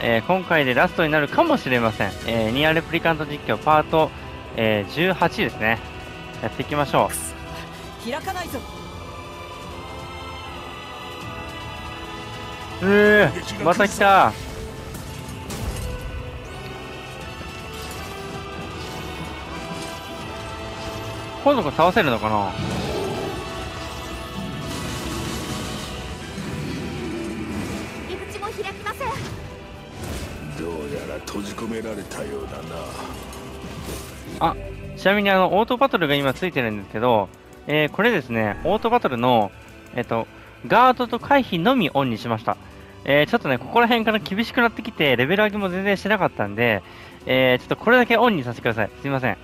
えー今回でラストになるかもしれません、えーニアレプリカント実況パート、えー18ですね。やっていきましょ開かないぞ。ううーまた来た。今度これ倒せるのかな？閉じ込められたようだなあ、ちなみにあの、オートバトルが今ついてるんですけど、えーこれですね、オートバトルの、えっ、と、ガードと回避のみオンにしました。えーちょっとね、ここら辺から厳しくなってきて、レベル上げも全然してなかったんで、えーちょっとこれだけオンにさせてください。すいません。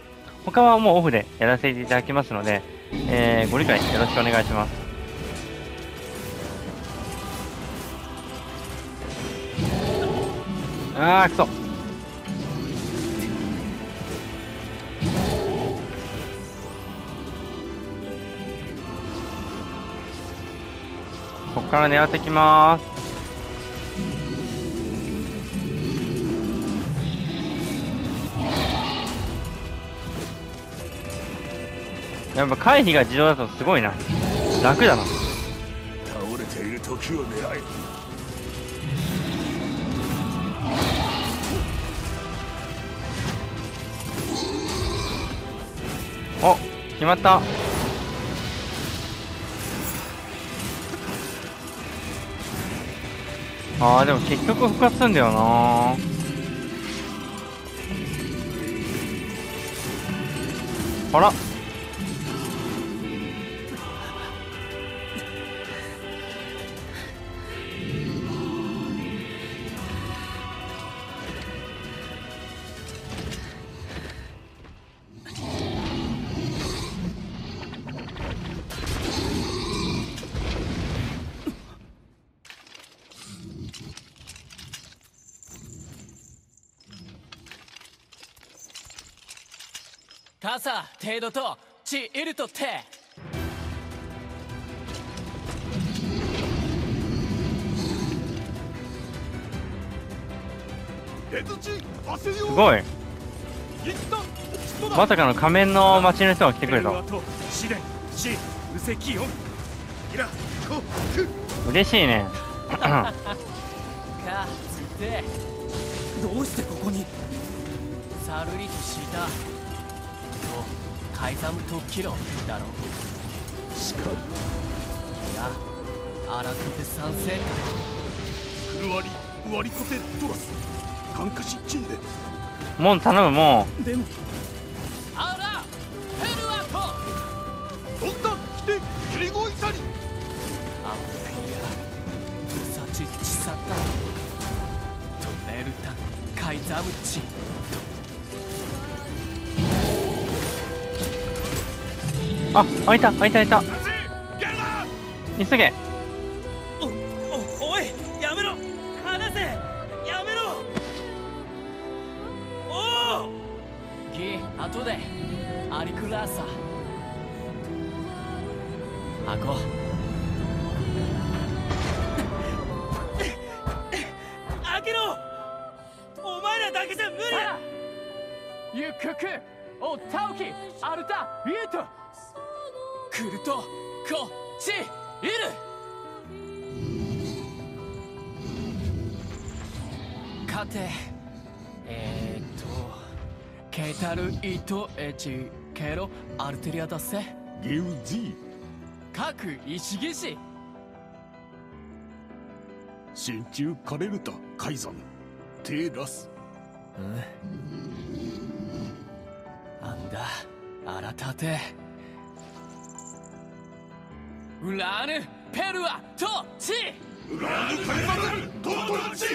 他はもうオフでやらせていただきますので、えーご理解よろしくお願いします。あー、くそ。ここから狙ってきます。やっぱ回避が自動だとすごいな。楽だな。倒れている時を狙えお決まった。あーでも結局復活するんだよな。あら。程度とチイルトって。すごい。まさかの仮面の街の人が来てくれた。嬉しいね。どうしてここに？サルリとシータとカイザムとキロだろうしかいや荒くて賛成るわり割りこてトラス感化しチンでモン頼むもうでもアラヘルアトどんだ来て切りごいさにアンピアウサチチサタトネルタカイザムチうあ開いた開いた開いた。急げケロアルテリアだせ。ゲウジ。各石技師真鍮カレルタカイザンテラスなんだ。荒立て。ウラーヌペルアトチ。ラーヌカイザントトラチ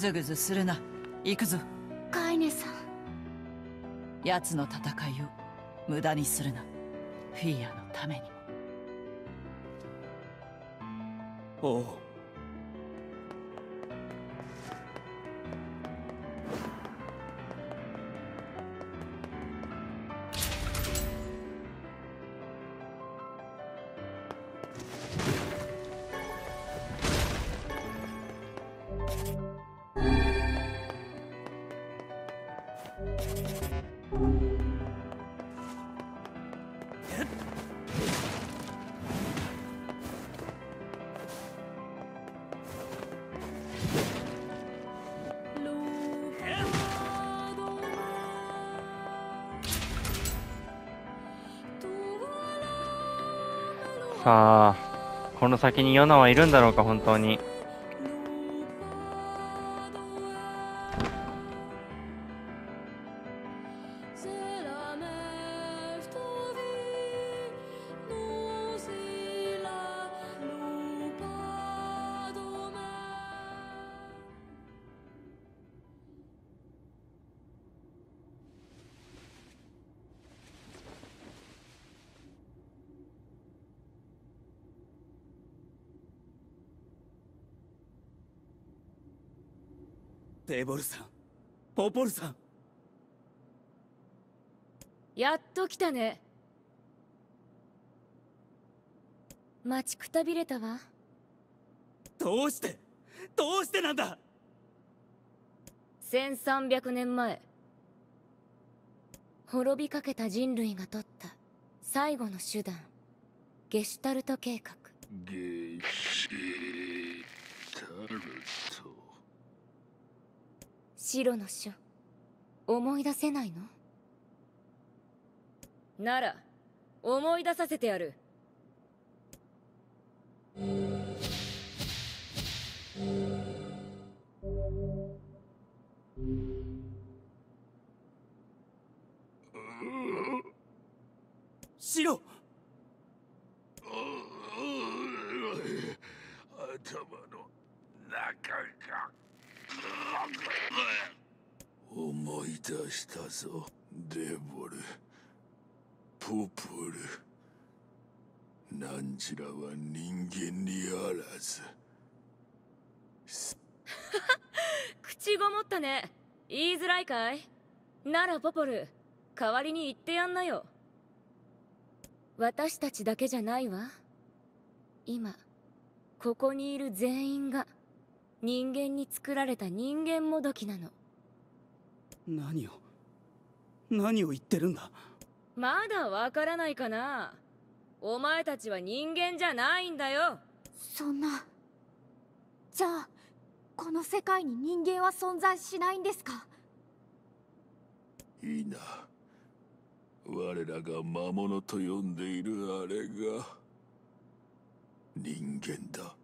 ずぐずするな。行くぞ。カイネさん。奴の戦いを無駄にするな。フィーアのためにも。おう先にヨナはいるんだろうか、本当に。テーボルさん。ポポルさん。やっと来たね。待ちくたびれたわ。どうして？どうしてなんだ？1300年前。滅びかけた人類が取った。最後の手段。ゲシュタルト計画。ゲシタルト白の書。思い出せないの？なら思い出させてやる。白頭の中が思い出したぞデボル。ポプル。なんちらは人間にあらず。口ごもったね。言いづらいかい？ならポポル代わりに言ってやんなよ。私たちだけじゃないわ。今ここにいる全員が。人間に作られた人間もどきなの。何を？何を言ってるんだ？まだわからないかな。お前たちは人間じゃないんだよ。そんな。じゃあこの世界に人間は存在しないんですか？いいな。我らが魔物と呼んでいるあれが人間だ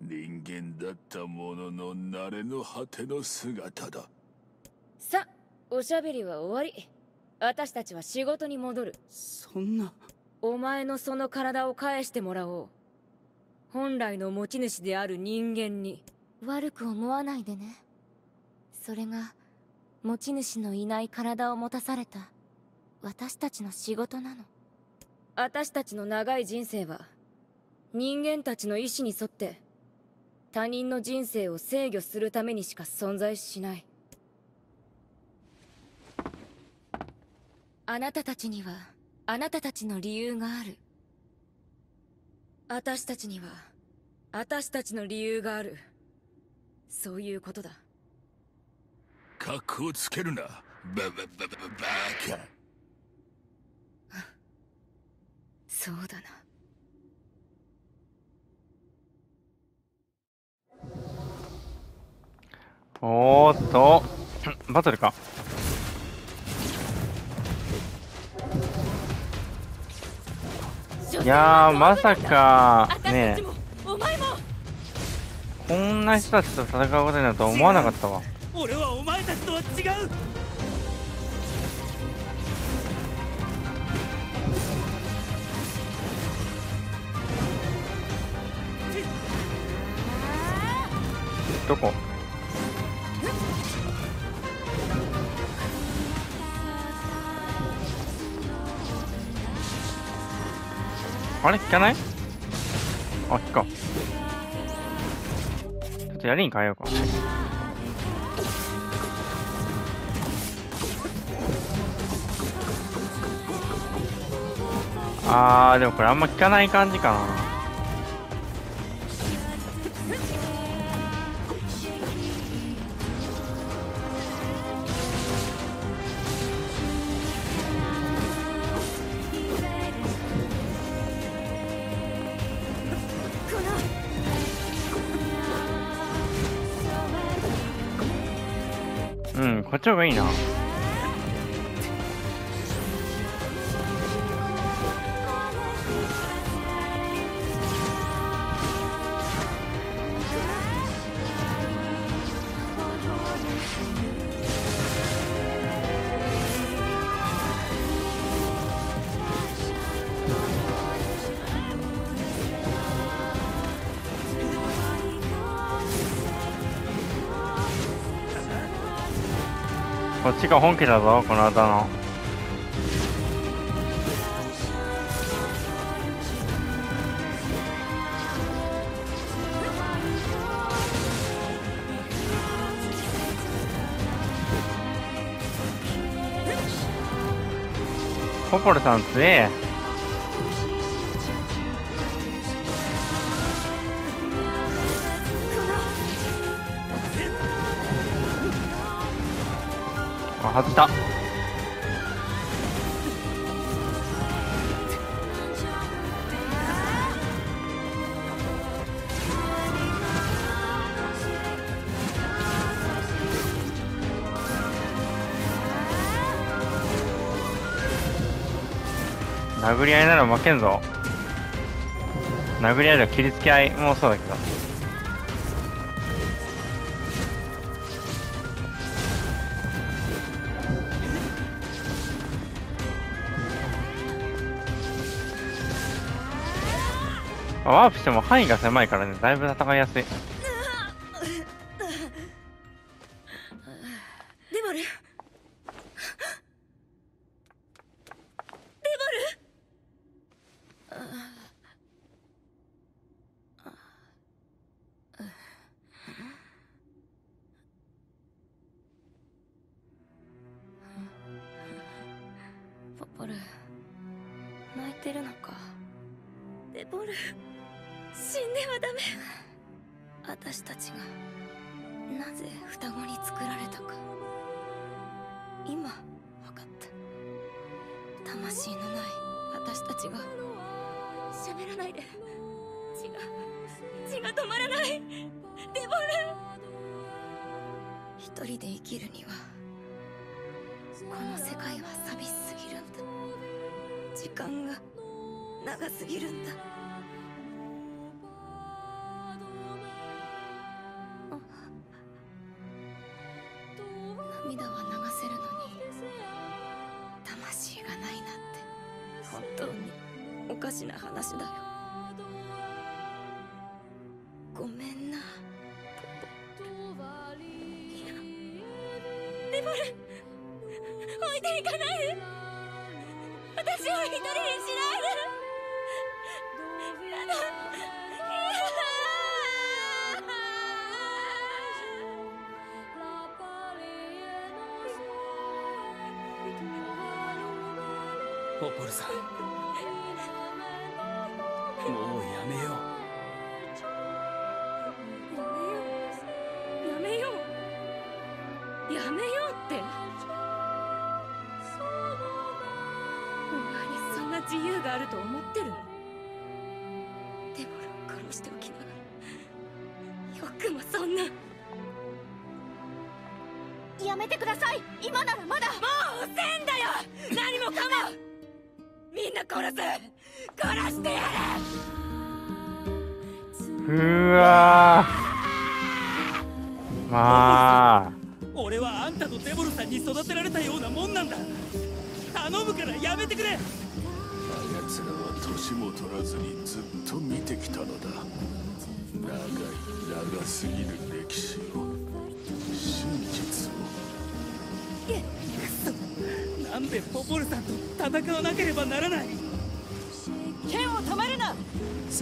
人間だったものの慣れの果ての姿だ。さおしゃべりは終わり。私たちは仕事に戻る。そんな。お前のその体を返してもらおう。本来の持ち主である人間に。悪く思わないでね。それが持ち主のいない体を持たされた私たちの仕事なの。私たちの長い人生は人間たちの意志に沿って他人の人生を制御するためにしか存在しない。あなたたちにはあなたたちの理由がある。私たちには私たちの理由がある。そういうことだ。格好つけるな。バババババカ。そうだなおーっと、バトルか。いや、まさか、ねえ、こんな人たちと戦うことになるとは思わなかったわ。俺はお前たちとは違うどこ？あれ？聞かない？あ、聞か。ちょっとやりに変えようか。あー、でもこれあんま聞かない感じかな。こっちの方がいいな。ちが本家だぞこの間の。ポポルさん強え。外した。殴り合いなら負けんぞ。殴り合いだ切りつけ合いもそうだけど。ワープしても範囲が狭いからね、だいぶ戦いやすい。ごめんな。レボル置いていかない。私を一人にしない。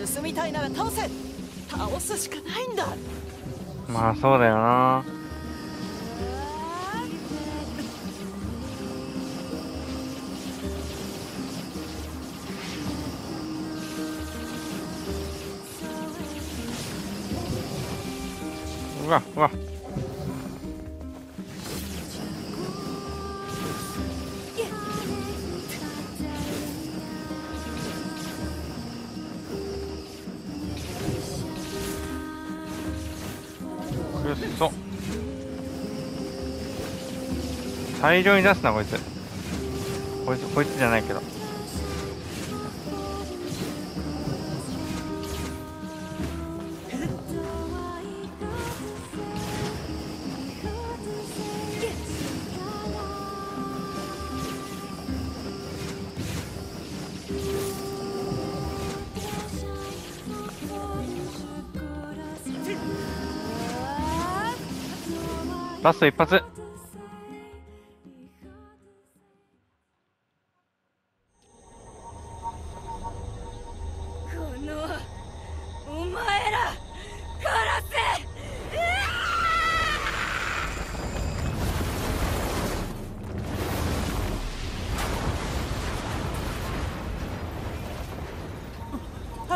進みたいなら倒せ。倒すしかないんだ。まあそうだよな。うわうわ。大量に出すなこいつ。こいつこいつじゃないけど。ラスト一発。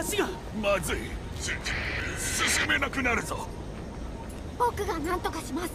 足が。まずい。進めなくなるぞ。僕が何とかします。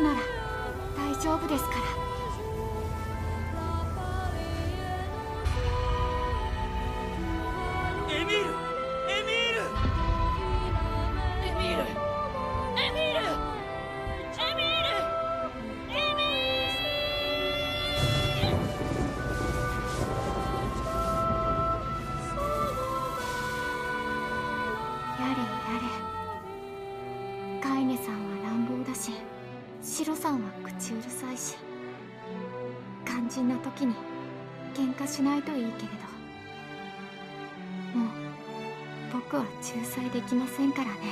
なら大丈夫ですから。きませんからね。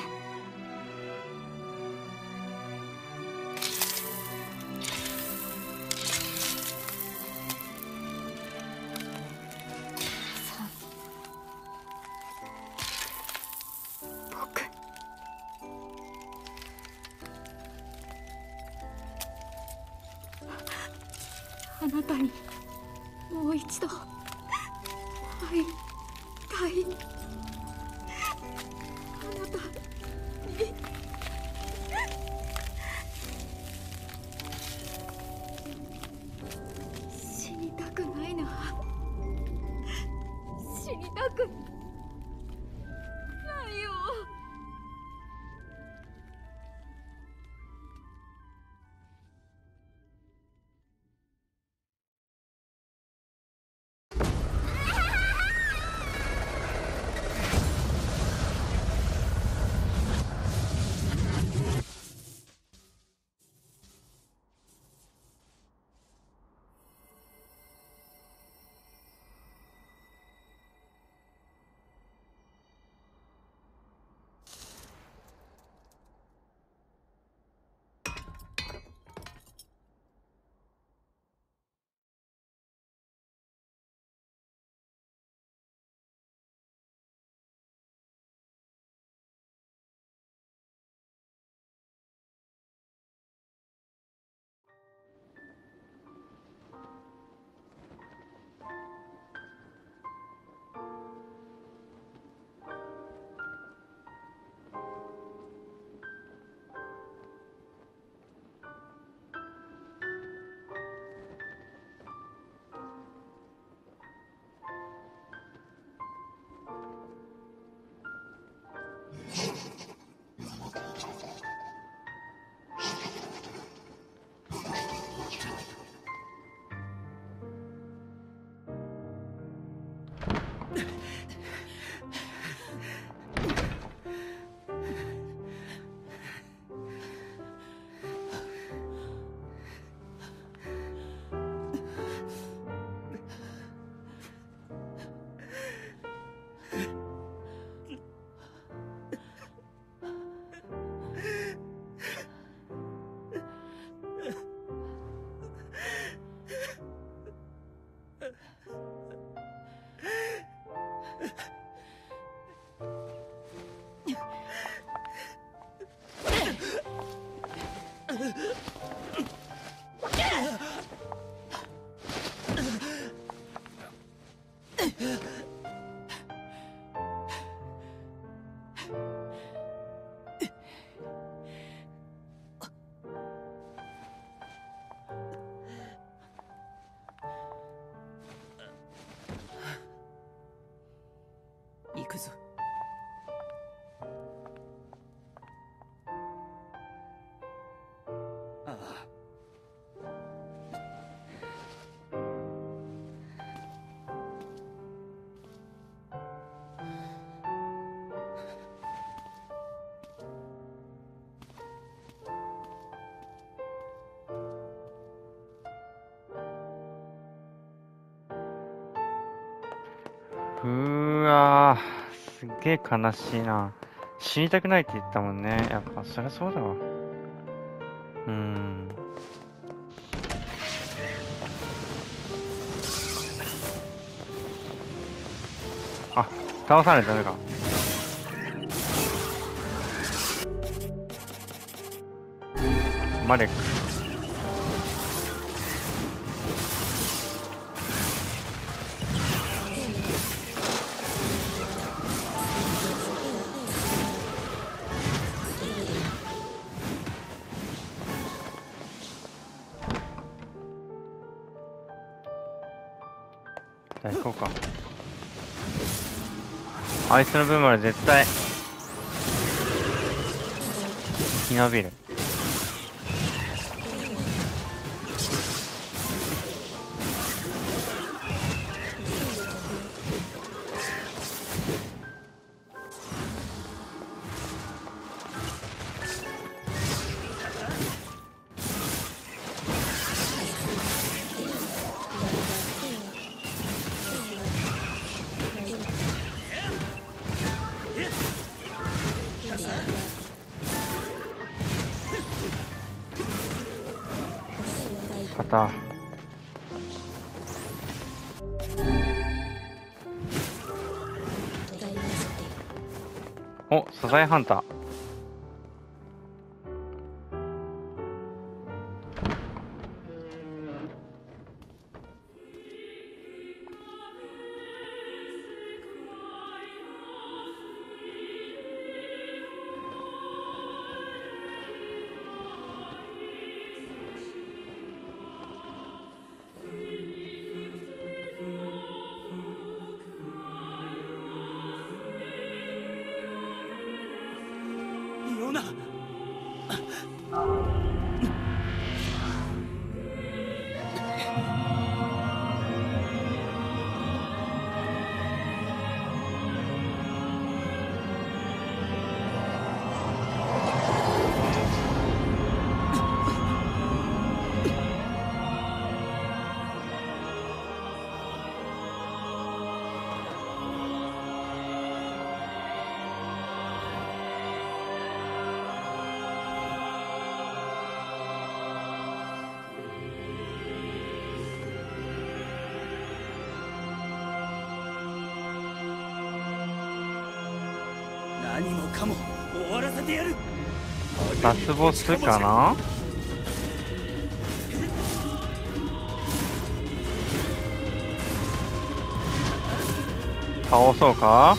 げえ悲しいな。死にたくないって言ったもんね。やっぱ、そりゃそうだわ。うん。あ、倒さないとダメか。マレック。あいつの分まで絶対、生き延びる。イ、ハンター。てやる。ラスボスかな？倒そうか？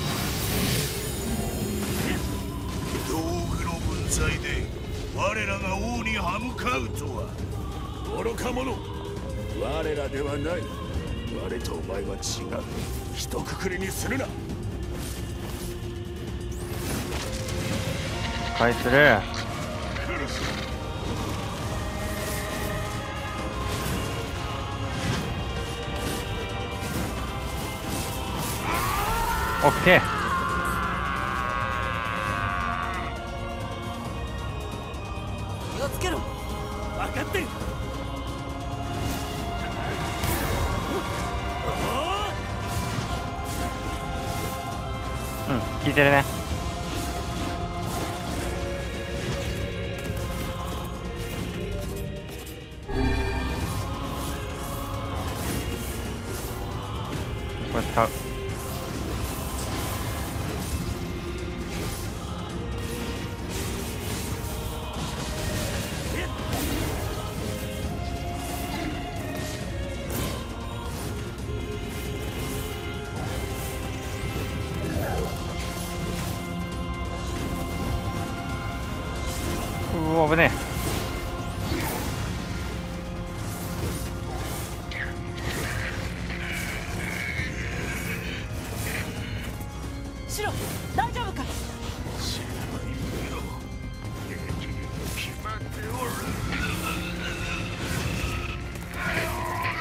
道具の分際で我らが王に歯向かうとは愚か者。我らではない。我とお前は違う。一括りにするな返する。オッケー。気をつけろ。分かってる。うん聞いてるね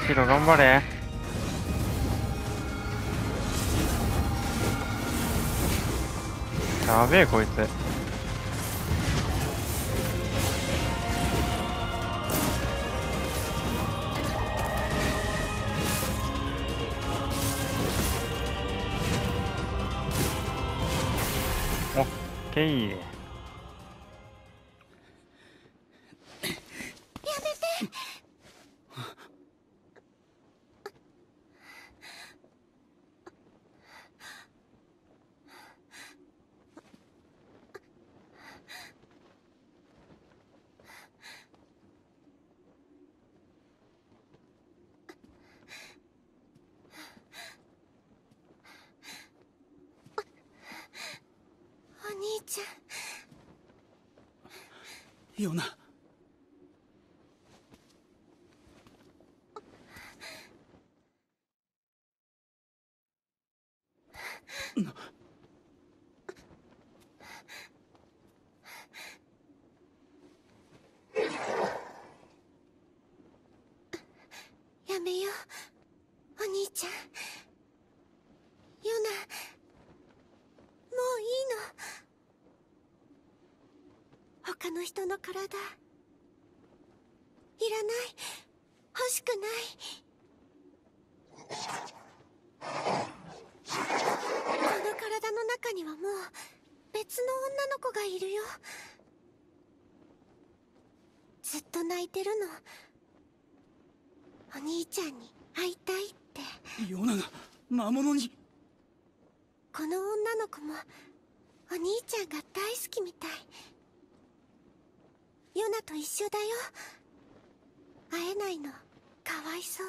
白頑張れ。やべえこいつ。オッケーお兄ちゃんヨナやめようお兄ちゃんヨナもういいの他の人の体。いらない。欲しくない。この体の中にはもう別の女の子がいるよ。ずっと泣いてるの。お兄ちゃんに会いたいって。ヨナが魔物に。この女の子もお兄ちゃんが大好きみたいヨナと一緒だよ。会えないの。かわいそう。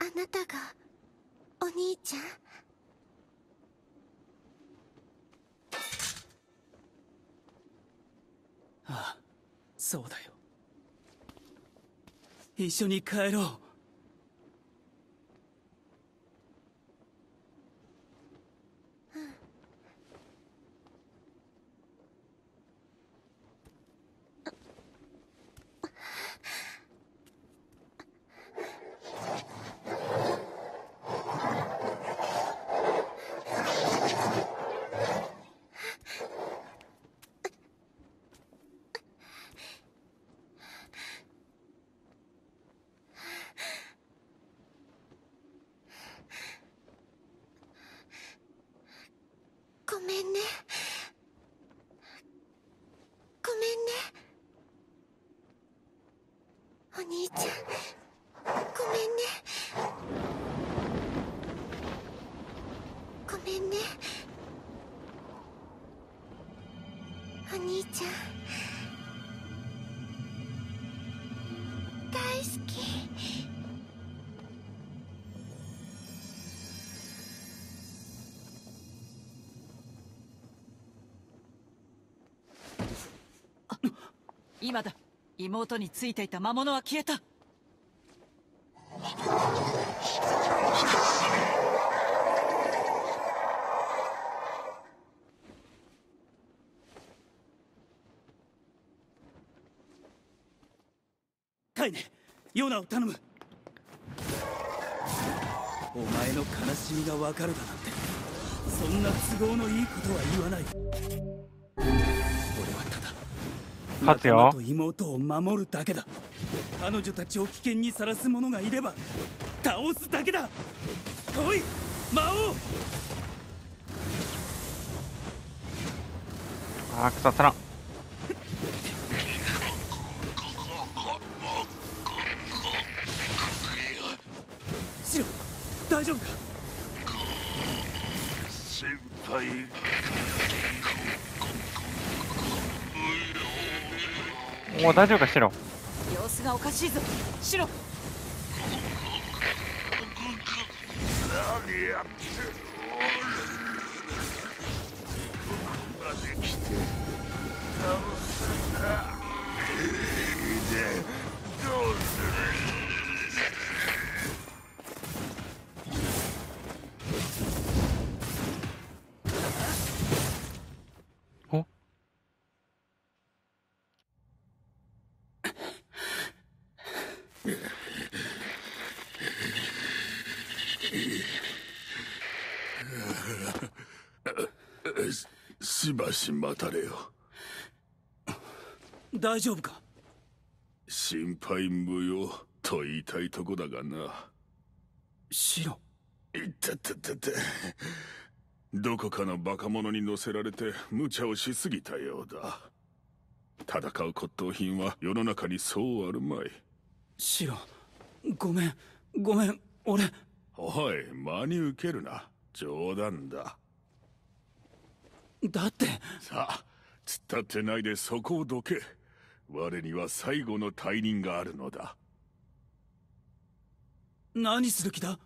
あなたがお兄ちゃん？ああそうだよ。一緒に帰ろう。今だ。妹についていた魔物は消えた。カイネヨナを頼む。お前の悲しみがわかるだなんて。そんな都合のいいことは言わない。勝つよ。妹を守るだけだ。彼女たちを危険にさらす者がいれば倒すだけだ。来い魔王！あーくそったな。シロ大丈夫か？先輩もう大丈夫かしろ。様子がおかしいぞ。シロ何やってるまで来て倒すんだし待たれよ。大丈夫か？心配無用と言いたいとこだがな。シロいったったったったどこかのバカ者に乗せられて無茶をしすぎたようだ。戦う骨董品は世の中にそうあるまい。シロごめん。ごめん。俺。おい真に受けるな。冗談だだって。さあ突っ立ってないでそこをどけ。我には最後の退任があるのだ。何する気だ？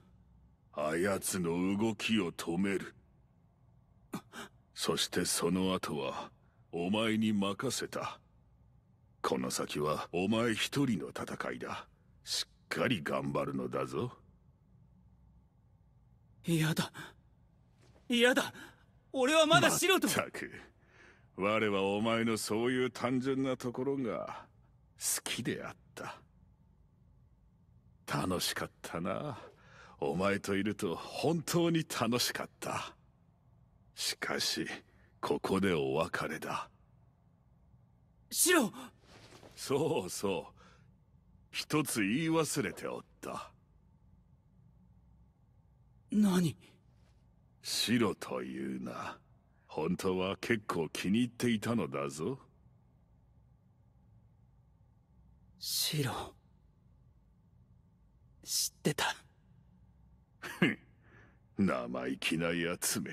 あやつの動きを止める。そしてその後はお前に任せた。この先はお前一人の戦いだ。しっかり頑張るのだぞ。嫌だ。嫌だ俺はまだシロとまったく。我はお前のそういう単純なところが好きであった。楽しかったな。お前といると本当に楽しかった。しかしここでお別れだ。シロそうそう。一つ言い忘れておった。何？白というな。本当は結構気に入っていたのだぞ。シロ知ってた。生意気なやつめ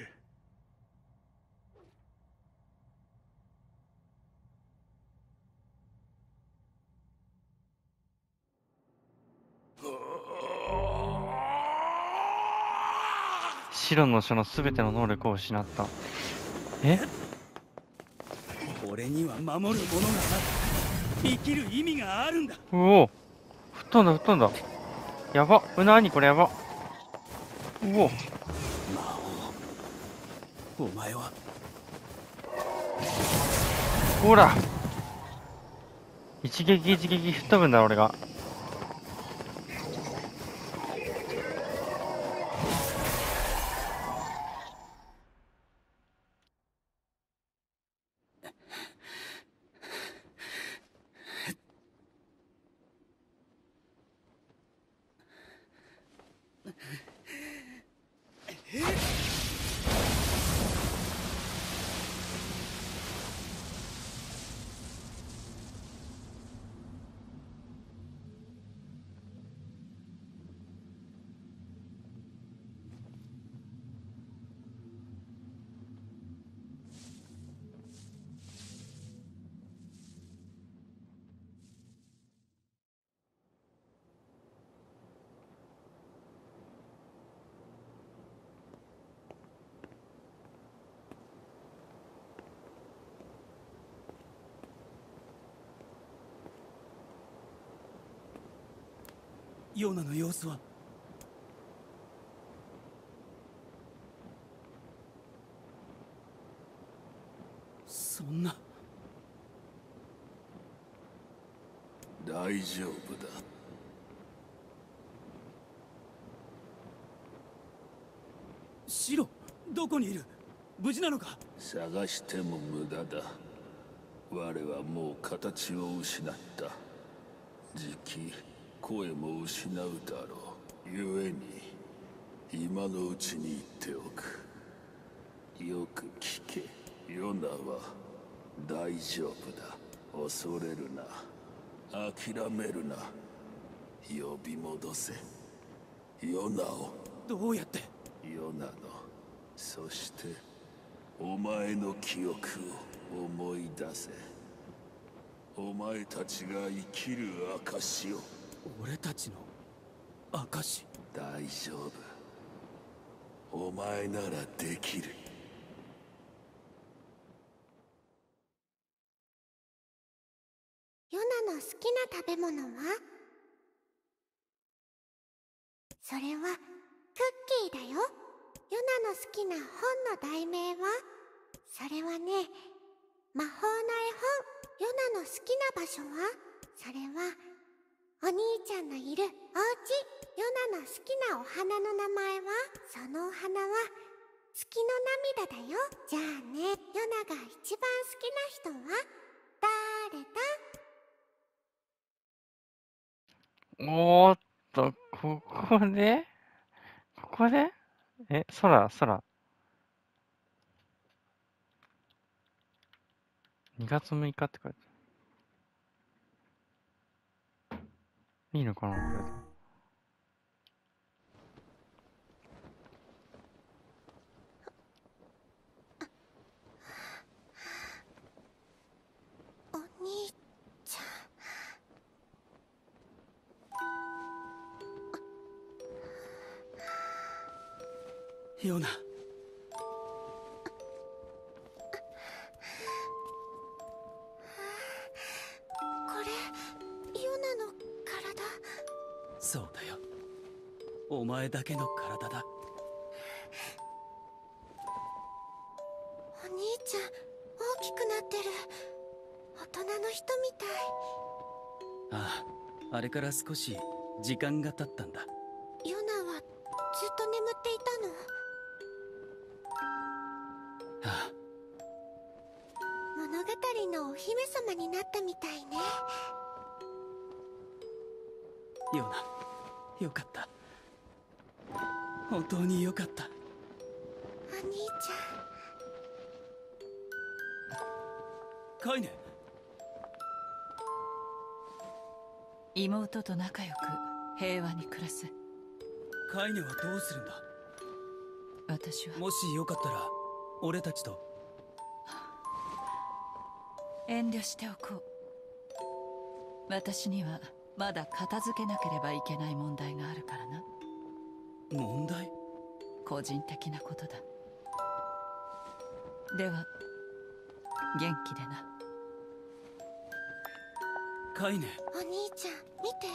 白の書の全ての能力を失った。え？俺には守るものが生きる意味があるんだ。うお。吹っ飛んだ吹っ飛んだ。やば。うなにこれやば。うお。魔王お前は。ほら。一撃一撃吹っ飛ぶんだ俺がヨナの様子は？そんな。大丈夫だ。シロどこにいる？無事なのか？探しても無駄だ。我はもう形を失った。時期声も失うだろう。故に今のうちに言っておく。よく聞け。ヨナは大丈夫だ。恐れるな。諦めるな。呼び戻せ。ヨナを。どうやって？ヨナの。そしてお前の記憶を思い出せ。お前たちが生きる証を俺たちの証大丈夫。お前ならできる。ヨナナの好きな食べ物は？それはクッキーだよ。ヨナの好きな本の題名は？それはね魔法の絵本。ヨナの好きな場所は？それはお兄ちゃんのいるお家ヨナの好きなお花の名前はそのお花は月の涙だよじゃあねヨナが一番好きな人は誰だおーっと、ここで？ここで？え、空、空。2月6日って書いてある。いいのかなこれで。お兄ちヨナお前だけの体だ。お兄ちゃん大きくなってる。大人の人みたい。あああれから少し時間が経ったんだ妹と仲良く平和に暮らす。カイネはどうするんだ？私は。もしよかったら俺たちと。遠慮しておこう。私にはまだ片付けなければいけない問題があるからな。問題？個人的なことだ。では元気でなカイネお兄ちゃん見て。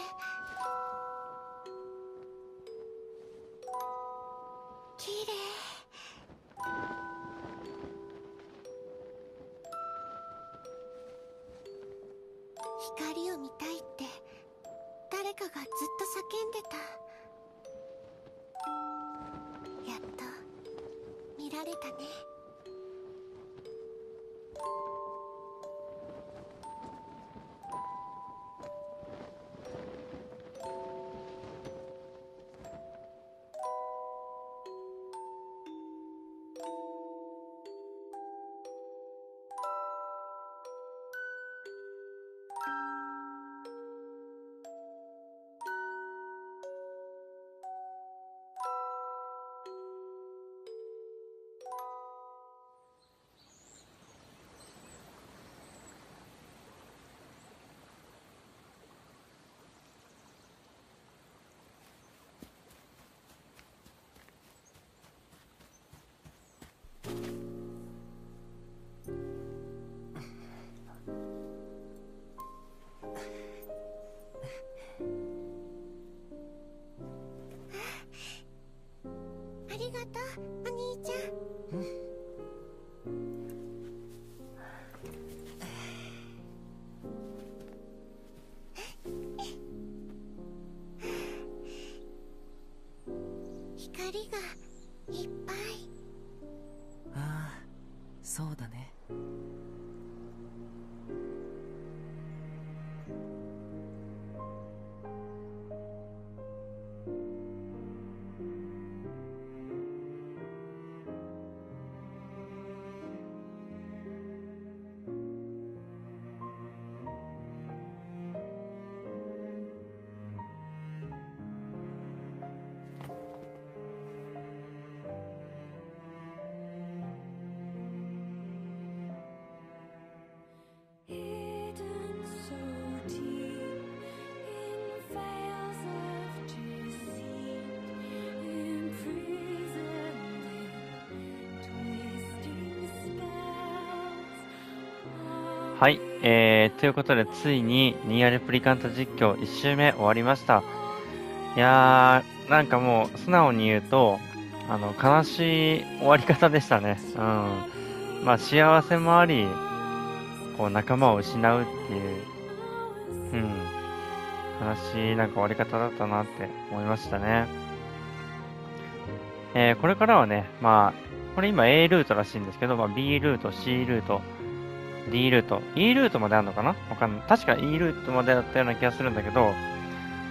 はい、えー、ということで、ついにニアレプリカント実況1周目終わりました。いやー、なんかもう、素直に言うと、あの、悲しい終わり方でしたね。うん。まあ、幸せもあり、こう、仲間を失うっていう、うん。悲しい、なんか終わり方だったなって思いましたね。えー、これからはね、まあ、これ今 A ルートらしいんですけど、まあ、B ルート、C ルート、D ルート、E ルートまであるのかな？わかんない。確か E ルートまでだったような気がするんだけど、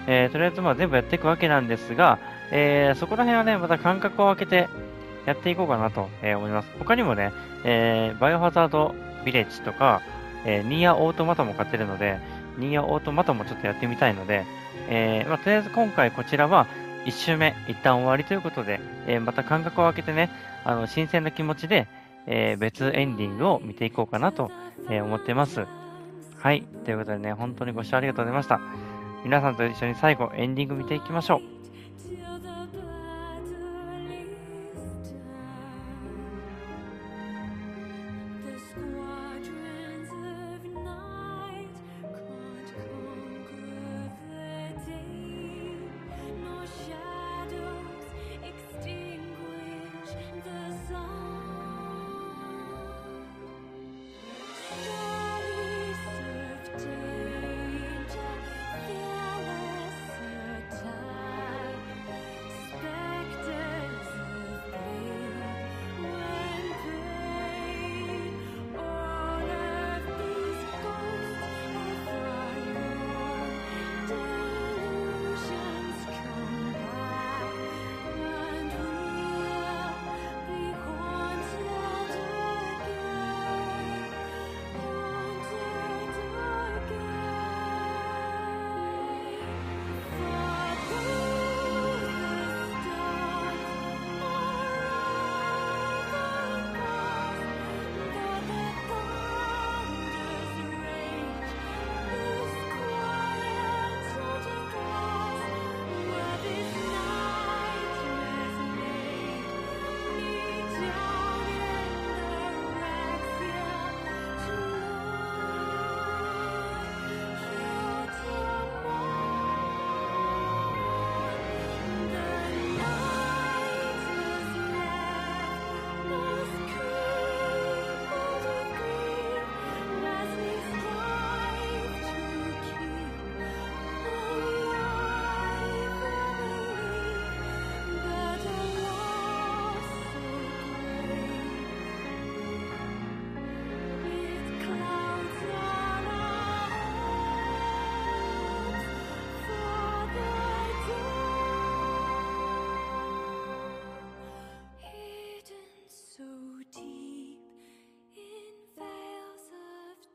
えー、とりあえずまあ全部やっていくわけなんですが、えー、そこら辺はね、また間隔を空けてやっていこうかなと、えー思います。他にもね、えー、バイオハザードビレッジとか、えー、ニーアオートマトも買ってるので、ニーアオートマトもちょっとやってみたいので、えー、まあ、とりあえず今回こちらは1周目、一旦終わりということで、えー、また間隔を空けてね、あの、新鮮な気持ちで、えー、別エンディングを見ていこうかなと、え思ってます。はい。ということでね、本当にご視聴ありがとうございました。皆さんと一緒に最後、エンディング見ていきましょう。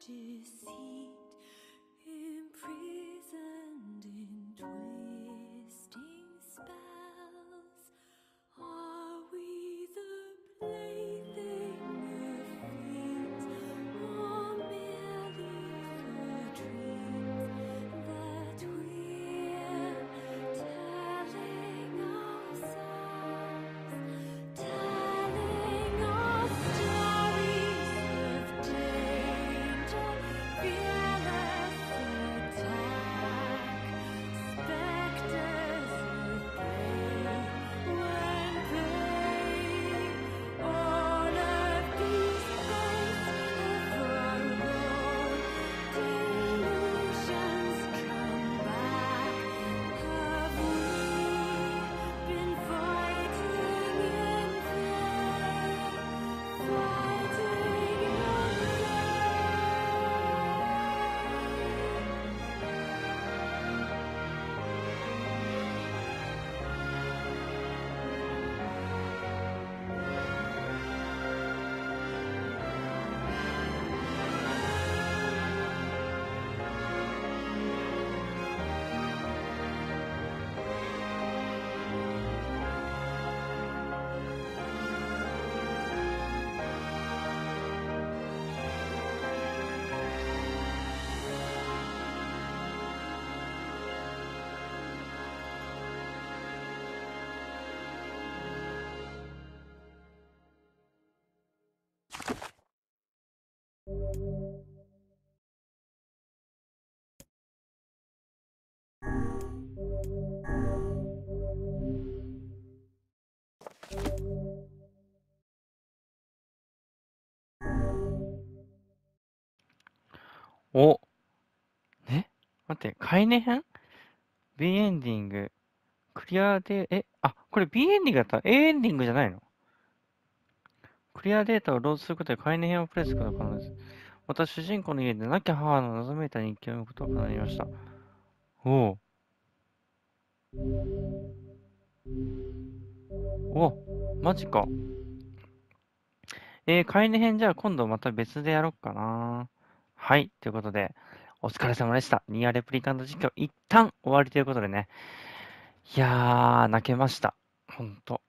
to see. お。え？待って、概念編 ?B エンディング。クリアで、え、あ、これ B エンディングだった ?A エンディングじゃないの？クリアデータをロードすることで概念編をプレイすることが可能です。また主人公の家で亡き母の望めいた日記を読むことが可能になりました。おう。お、マジか。えー、飼い編じゃあ今度また別でやろっかな。はい、ということで、お疲れ様でした。ニアレプリカント実況一旦終わりということでね。いやー、泣けました。ほんと。